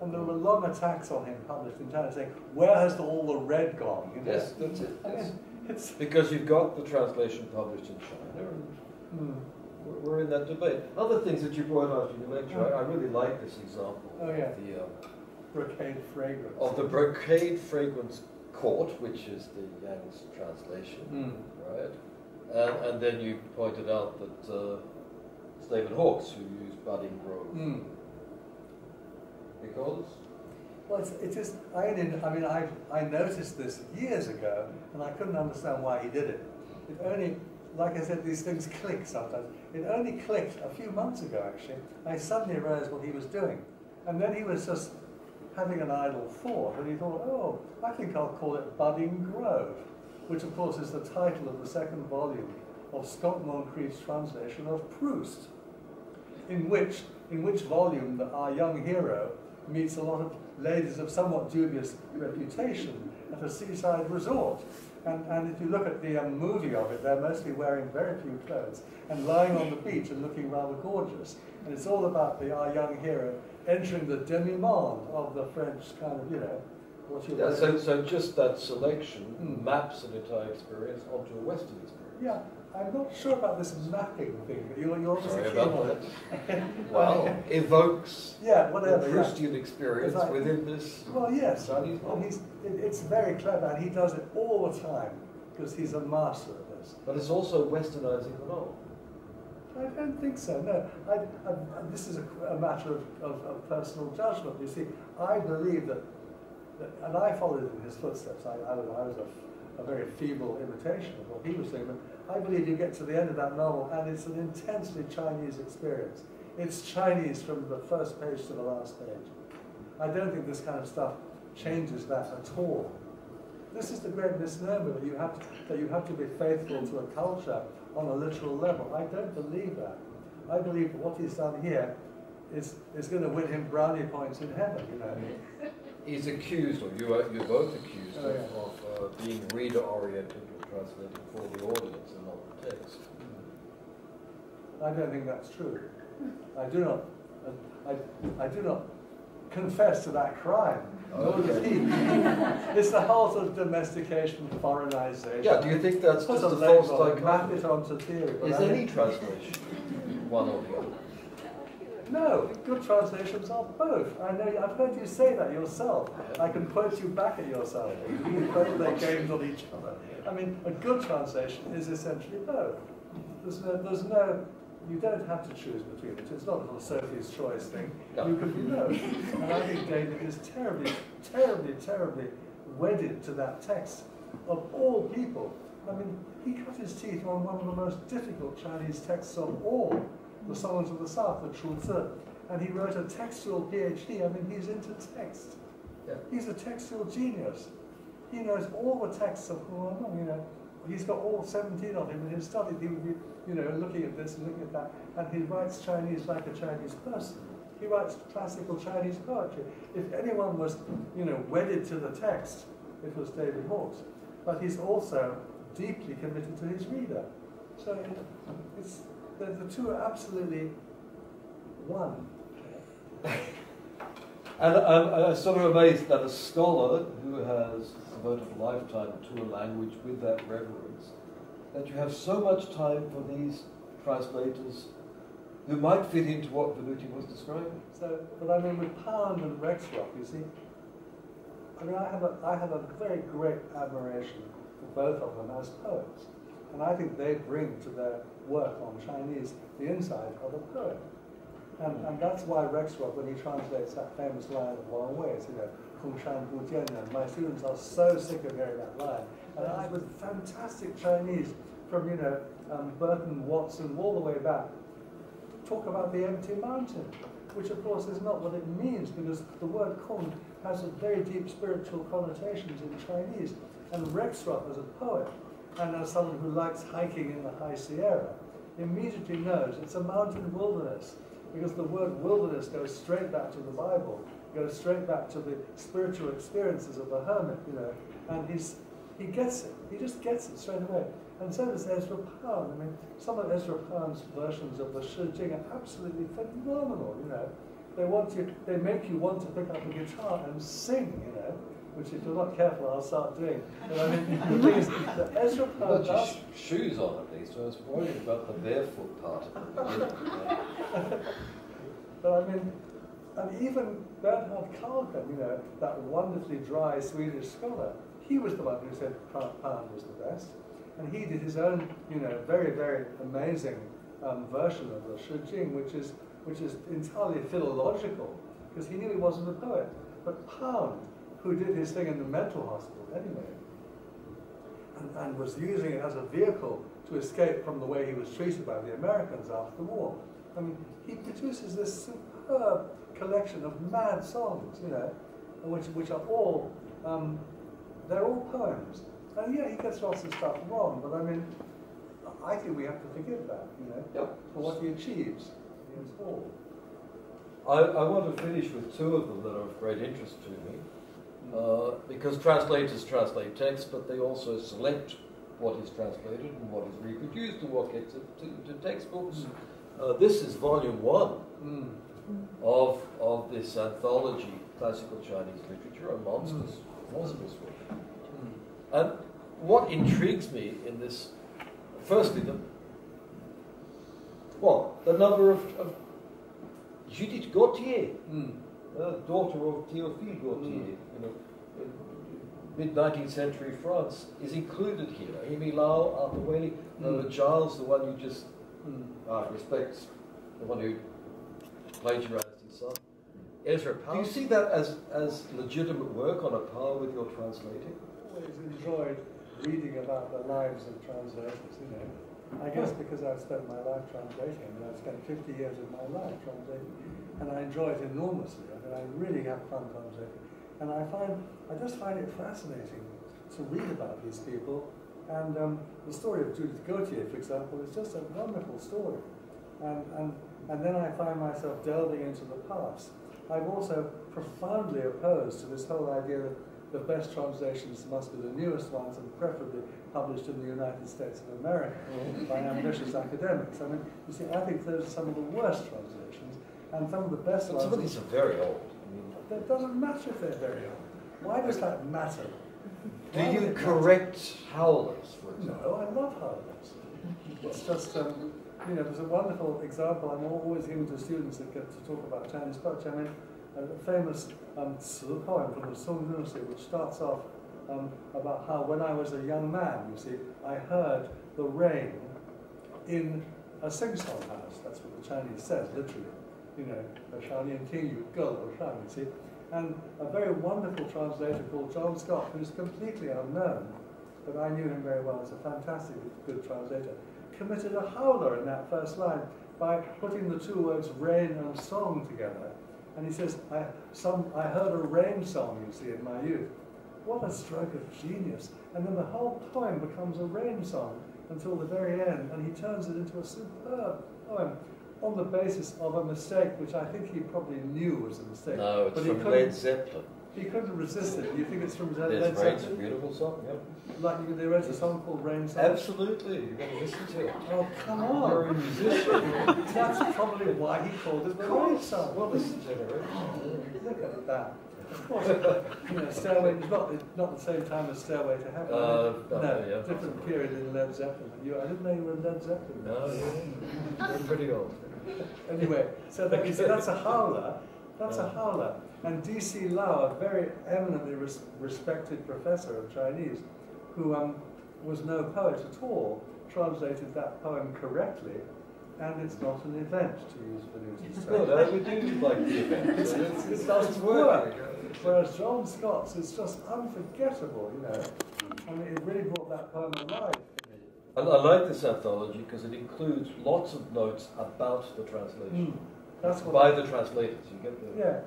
And there were long attacks on him published in China saying, where has the, all the red gone? You know? Yes, that's it. I mean, it's, Because you've got the translation published in China, and hmm. we're- we're in that debate. Other things that you brought out in your lecture, I, I really like this example. Oh, yeah. The, um, brocade fragrance. of the brocade fragrance court, which is the Yang's translation, Hmm. right? And, and then you pointed out that uh, David Hawkes who used Budding Grove Hmm. Because Well, it's, it is. I didn't. I mean, I I noticed this years ago, and I couldn't understand why he did it. It only, like I said, these things click sometimes. It only clicked a few months ago, actually. I suddenly realized what he was doing, and then he was just having an idle thought, and he thought, oh, I think I'll call it Budding Grove, which of course is the title of the second volume of Scott Moncrieff's translation of Proust in which, in which volume the, our young hero meets a lot of ladies of somewhat dubious reputation at a seaside resort. And, and if you look at the um, movie of it, they're mostly wearing very few clothes and lying on the beach and looking rather gorgeous. And it's all about the, our young hero entering the demi-monde of the French kind of, you know, yeah, so, so just that selection Hmm. maps an entire experience onto a Western experience. Yeah, I'm not sure about this mapping thing, but you're, you're obviously keen on it. Well, evokes yeah, the whatever. yeah. Experience like- within this. Well, yes, and novel. Oh. he's, it, it's very clever, and he does it all the time because he's a master of this. But it's also westernizing the novel. I don't think so, no. I, I, this is a, a matter of, of, of, personal judgment. You see, I believe that, that and I followed in his footsteps. I, I, I was a, a, very feeble imitation of what he was doing, but I believe you get to the end of that novel and it's an intensely Chinese experience. It's Chinese from the first page to the last page. I don't think this kind of stuff changes that at all. This is the great misnomer that you have to, that you have to be faithful to a culture on a literal level. I don't believe that. I believe what he's done here is, is going to win him brownie points in heaven, you know. He's accused, or you are, you're both accused oh, yeah. of, of uh, being reader-oriented or translating for the audience and not the text. I don't think that's true. I do not, I, I do not confess to that crime. Okay. it's the whole sort of domestication, foreignization. Yeah, do you think that's just a false dichotomy? Map it onto theory. Is I any translation one or the other? No, good translations are both. I know, I've heard you say that yourself. I can quote you back at yourself. You can quote their games on each other. I mean, a good translation is essentially both. There's no, there's no you don't have to choose between the two. It's not a little Sophie's choice thing. No. You can be no. and I think David is terribly, terribly, terribly wedded to that text. Of all people, I mean, he cut his teeth on one of the most difficult Chinese texts of all, the Songs of the South, the Chuci. And he wrote a textual PhD. I mean, he's into text. Yeah. He's a textual genius. He knows all the texts of Huang, you know. He's got all 17 of them in his study. He would be you know, looking at this and looking at that, and he writes Chinese like a Chinese person. He writes classical Chinese poetry. If anyone was, you know, wedded to the text, it was David Hawkes. But he's also deeply committed to his reader. So it's, the, the two are absolutely one. and I'm, I'm sort of amazed that a scholar who has devoted lifetime to a language with that reverence that you have so much time for these translators who might fit into what Venuti was describing. So, but I mean, with Pound and Rexroth, you see, I mean, I have a, I have a very great admiration for both of them as poets. And I think they bring to their work on Chinese the insight of a poet. And, and that's why Rexroth, when he translates that famous line of Wang Wei's, you know, Kung Shan my students are so sick of hearing that line. And I, with fantastic Chinese from, you know, um, Burton, Watson, all the way back, talk about the empty mountain, which of course is not what it means because the word kung has a very deep spiritual connotations in Chinese. And Rexroth, as a poet, and as someone who likes hiking in the High Sierra, immediately knows it's a mountain wilderness because the word wilderness goes straight back to the Bible, goes straight back to the spiritual experiences of the hermit, you know, and he's, he gets it. He just gets it straight away. And so does Ezra Pound. I mean, some of Ezra Pound's versions of the Shi Jing are absolutely phenomenal, you know. They want you, they make you want to pick up a guitar and sing, you know, which if you're not careful, I'll start doing. But I mean, the thing is, that Ezra Pound does... Sh shoes on at least, I was worried about the barefoot part of it. but I mean, and even Bernhard Karlgren, you know, that wonderfully dry Swedish scholar, he was the one who said Pound was the best. And he did his own, you know, very, very amazing um, version of the Shi Jing, which is, which is entirely philological, because he knew he wasn't a poet. But Pound, who did his thing in the mental hospital anyway, and, and was using it as a vehicle to escape from the way he was treated by the Americans after the war. I mean, he produces this superb collection of mad songs, you know, which, which are all, um, they're all poems. And yeah, he gets lots of stuff wrong, but I mean, I think we have to forgive that, you know, yep. for what he achieves in his all. I, I want to finish with two of them that are of great interest to me. Uh, because translators translate text, but they also select what is translated and what is reproduced and what gets into textbooks. Mm. Uh, this is volume one mm. Of, of this anthology, Classical Chinese Literature, a monstrous, mm. monstrous work. And what intrigues me in this, firstly, the, well, the number of, of Judith Gautier, mm. uh, daughter of Théophile Gautier, mm. you know, mid 19th century France, is included here. Amy Lowell, Arthur Waley, mm. uh, Giles, the one you just Mm. uh, respects the one who plagiarized his son, Ezra Pound. Do you see that as, as legitimate work on a par with your translating? always enjoyed reading about the lives of translators, you know. I guess because I've spent my life translating, I mean, I've spent 50 years of my life translating, and I enjoy it enormously. I mean, I really have fun translating. And I find, I just find it fascinating to read about these people. And um, the story of Judith Gautier, for example, is just a wonderful story. And, and, and then I find myself delving into the past. I'm also profoundly opposed to this whole idea that the best translations must be the newest ones and preferably published in the United States of America by ambitious academics. I mean, you see, I think those are some of the worst translations and some of the best But some of these are very old. I mean, It doesn't matter if they're very old. Why does that matter? do you correct howlers, for example? No, I love howlers. It's just, um, you know, there's a wonderful example. I'm always giving to students that get to talk about Chinese poetry. I mean, a famous um, poem from the Song Dynasty, which starts off um, about how when I was a young man, you see, I heard the rain in a sing-song house. That's what the Chinese says, literally. You know, you go, you see. And a very wonderful translator called John Scott, who's completely unknown, but I knew him very well as a fantastic good translator, committed a howler in that first line by putting the two words rain and song together. And he says, I, some, I heard a rain song, you see, in my youth. What a stroke of genius. And then the whole poem becomes a rain song until the very end, and he turns it into a superb poem on the basis of a mistake which I think he probably knew was a mistake. No, it's but from Led Zeppelin. He couldn't resist it. Do you think it's from Led Led Rain's a beautiful song, yeah. Like you- they wrote a song called Rain Song? Absolutely, you've got to listen to it. Oh, come on. You're a musician. That's probably why he called it the Rain. Song. Well, listen to it. Look at that. Of course, you know, Stairway is not, it's not the same time as Stairway to Heaven. Uh, no, no, yeah. different period in Led Zeppelin. You, I didn't know you were in Led Zeppelin. No, yeah. You're pretty old. Anyway, so that, you that's a howler. That's a howler. And D.C. Lau, a very eminently res- respected professor of Chinese, who um, was no poet at all, translated that poem correctly, and it's not an event, to use Venuti's No, saying. no, we do like the event. It's- It's- it doesn't working. Whereas John Scott's is just unforgettable, you know. I mean, it really brought that poem alive. I, I like this anthology because it includes lots of notes about the translation. Mm. That's By I- the translators, you get the, Yeah.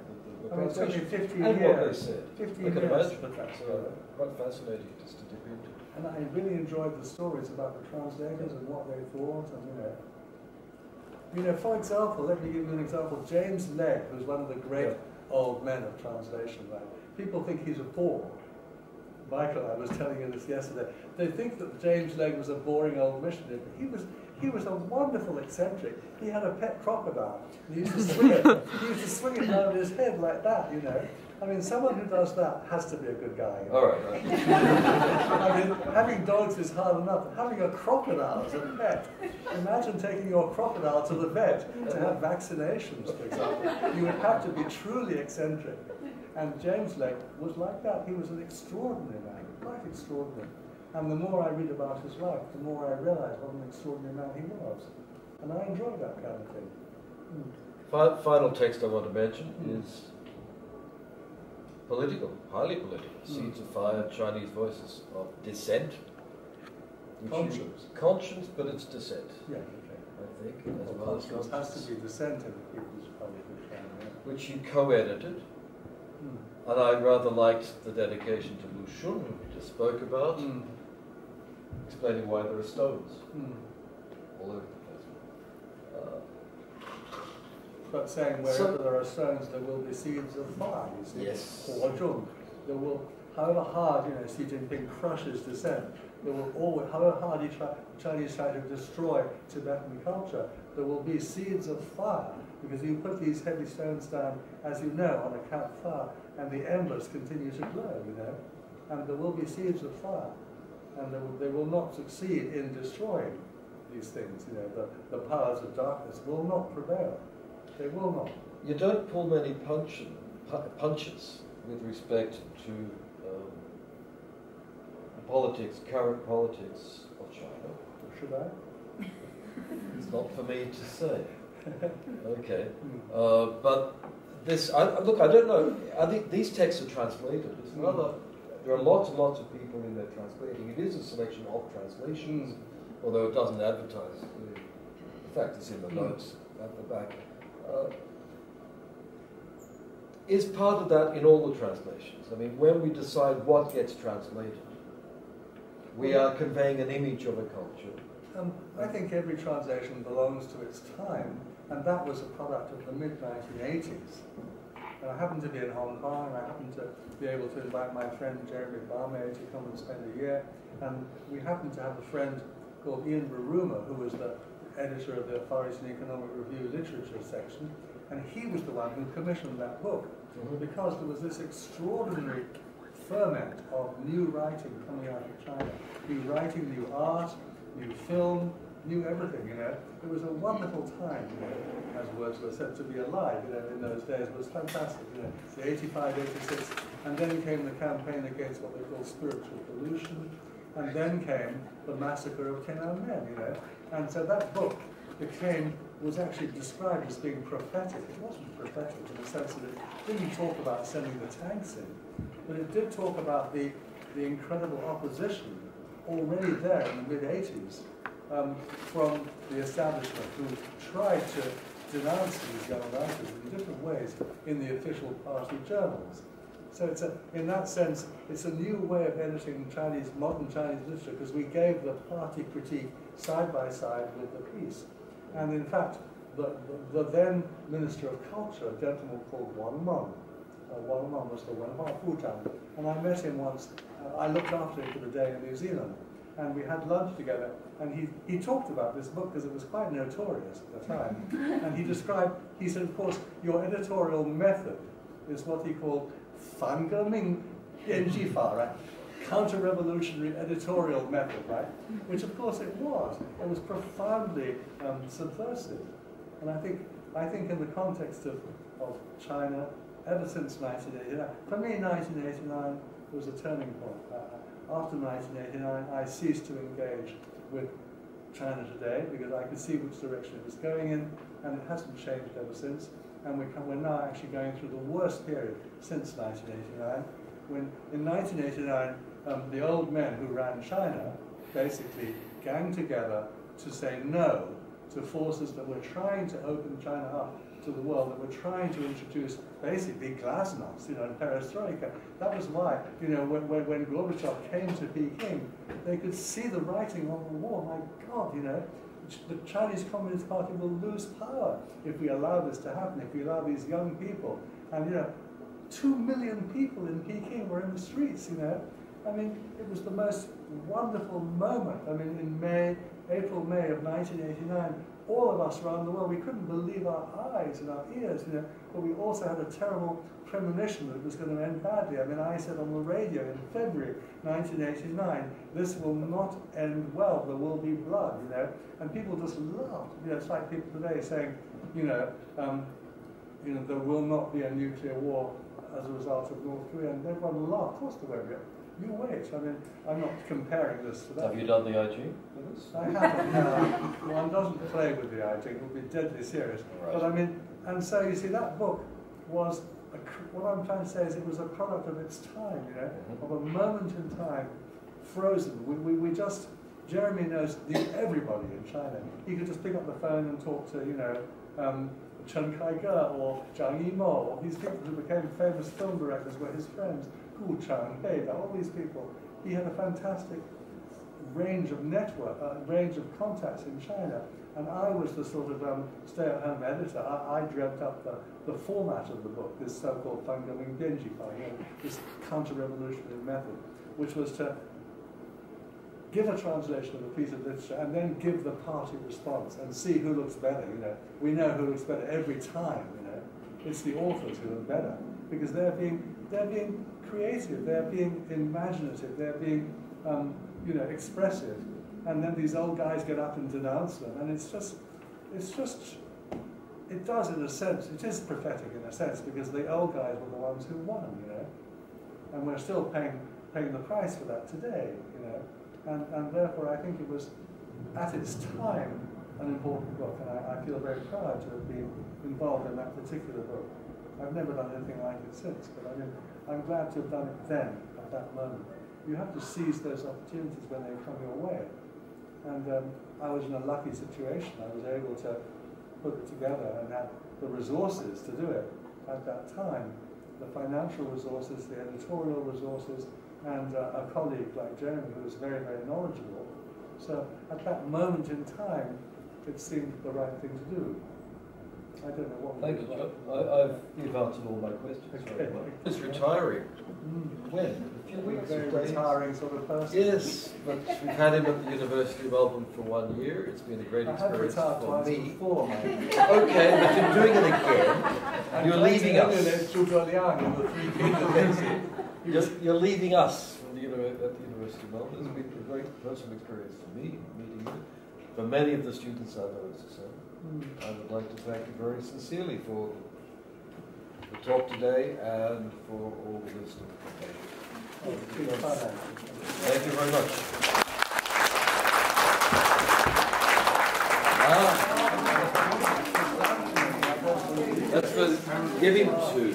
I mean, it took me quotation 15 and what they years. said. 15 I can years imagine. to put that It's together. uh, quite fascinating just to dip into. And I really enjoyed the stories about the translators and what they thought, and you know. You know, for example, let me give you an example. James Legge, who's one of the great old men of translation, right? People think he's a bore. Michael, I was telling you this yesterday. They think that James Legge was a boring old missionary, but he was he was a wonderful eccentric. He had a pet crocodile. He used to swing it. He used to swing it around his head like that, you know. I mean, someone who does that has to be a good guy. you know. All right, right. I mean, having dogs is hard enough. Having a crocodile as a pet. Imagine taking your crocodile to the vet to have vaccinations, for example. You would have to be truly eccentric. And James Legge was like that. He was an extraordinary man, quite extraordinary. And the more I read about his life, the more I realize what an extraordinary man he was. And I enjoy that kind of thing. Mm. Final text I want to mention Mm. is political, highly political. Mm. Seeds of Fire, Chinese Voices of Dissent. you- Conscience. conscience, but it's dissent, Yeah, okay. I think, as Well, well conscience has to be dissent in the People's yeah. Which you co-edited, Mm. and I rather liked the dedication to Lu Xun, who we just spoke about, Mm. Explaining why there are stones Mm. all over the place. Uh, But saying wherever So- there are stones, there will be seeds of fire, you see. Yes. Or. There will, however hard, you know, Xi Jinping crushes dissent, there will always, however hard he try, Chinese try to destroy Tibetan culture, there will be seeds of fire. Because you put these heavy stones down, as you know, on a campfire, and the embers continue to glow, you know. And there will be seeds of fire. And they will, they will not succeed in destroying these things, you know, the, the powers of darkness will not prevail. They will not. You don't pull many punch, punches with respect to um, the politics, current politics of China. Should I? it's not for me to say. Okay, uh, but this, I, look, I don't know. I think these texts are translated. It's another. There are lots and lots of people in there translating. It is a selection of translations, although it doesn't advertise. In fact, it's in the notes at the back. Uh, is part of that in all the translations. I mean, when we decide what gets translated, we are conveying an image of a culture. Um, I think every translation belongs to its time, and that was a product of the mid 1980s. And I happened to be in Hong Kong, and I happened to be able to invite my friend Geremie Barmé to come and spend a year. And we happened to have a friend called Ian Buruma, who was the editor of the Far Eastern Economic Review literature section, and he was the one who commissioned that book mm-hmm. because there was this extraordinary ferment of new writing coming out of China, new writing, new art, new film, new everything, you know. It was a wonderful time, you know, as Wordsworth said, to be alive, you know, in those days. It was fantastic, you know. The 85, 86, and then came the campaign against what they call spiritual pollution, and then came the massacre of Tiananmen, you know. And so that book became, was actually described as being prophetic. It wasn't prophetic in the sense that it didn't talk about sending the tanks in, but it did talk about the, the incredible opposition already there in the mid-80s um, from the establishment who tried to denounce these young writers in different ways in the official party journals. So it's a, in that sense, it's a new way of editing Chinese, modern Chinese literature because we gave the party critique side by side with the piece. And in fact, the, the, the then Minister of Culture, a gentleman called Wang Meng, uh, Wang Meng was the Wenhua Buzhang, and I met him once, uh, I looked after him for the day in New Zealand, and we had lunch together. And he, he talked about this book because it was quite notorious at the time. and he described, he said, of course, your editorial method is what he called Fangaming Genjifa, right? counter-revolutionary editorial method, right? Which of course it was. It was profoundly um, subversive. And I think, I think in the context of, of China, ever since 1989, for me 1989 was a turning point. I, after 1989, I ceased to engage with China today because I could see which direction it was going in, and it hasn't changed ever since. And we are now actually going through the worst period since 1989, when in 1989, um, the old men who ran China basically ganged together to say no to forces that were trying to open China up to the world, that were trying to introduce basically glasnost, you know, and perestroika. That was why, you know, when, when, when Gorbachev came to Peking, they could see the writing on the wall. My God, you know, the Chinese Communist Party will lose power if we allow this to happen, if we allow these young people. And, you know, two million people in Peking were in the streets, you know. I mean, it was the most wonderful moment. I mean, in May, April, May of 1989, all of us around the world, we couldn't believe our eyes and our ears, you know, but we also had a terrible premonition that it was going to end badly. I mean, I said on the radio in February 1989, this will not end well, there will be blood, you know, and people just laughed. You know, it's like people today saying, you know, um, you know, there will not be a nuclear war as a result of North Korea, and everyone laughed. Of course there won't be. You wait. I mean, I'm not comparing this to that. Have you done the IG? I haven't. No. One doesn't play with the IG. It would be deadly serious. Right. But I mean, and so you see, that book was a, what I'm trying to say is it was a product of its time. You know, mm-hmm. of a moment in time, frozen. We, we, we just Geremie knows the, everybody in China. He could just pick up the phone and talk to you know. Um, Chen Kaige or Zhang Yimou, or these people who became famous film directors were his friends. Gu Changpei, all these people. He had a fantastic range of network, uh, range of contacts in China. And I was the sort of um, stay-at-home editor. I, I, dreamt up the, the format of the book, this so-called Fangaming Genji you this counter-revolutionary method, which was to give a translation of a piece of literature and then give the party response and see who looks better, you know. We know who looks better every time, you know. It's the authors who look better because they're being, they're being creative, they're being imaginative, they're being, um, you know, expressive. And then these old guys get up and denounce them, and it's just, it's just, it does in a sense, it is prophetic in a sense, because the old guys were the ones who won, you know. And we're still paying, paying the price for that today, you know. And, and therefore I think it was, at its time, an important book, and I, I feel very proud to have been involved in that particular book. I've never done anything like it since, but I mean, I'm glad to have done it then, at that moment. You have to seize those opportunities when they come your way. And um, I was in a lucky situation. I was able to put it together and have the resources to do it at that time. The financial resources, the editorial resources, and uh, a colleague like Geremie who was very, very knowledgeable. So at that moment in time, it seemed the right thing to do. I don't know what. Thank you, I, I've, you've answered all my questions very Okay. well. He's retiring. Mm. When? A few weeks. very days? retiring sort of person. Yes, but we've had him at the University of Melbourne for one year. It's been a great I have experience retired for twice me. before, man. Okay, but you're doing it again. You're leaving us. You're, you're leaving us from the, uni- at the University of Melbourne. It's been a great personal experience for me meeting you. For many of the students I know as so. Mm. I would like to thank you very sincerely for the talk today and for all the wisdom. It's been. Thank you very much. Ah, that's for, give him two.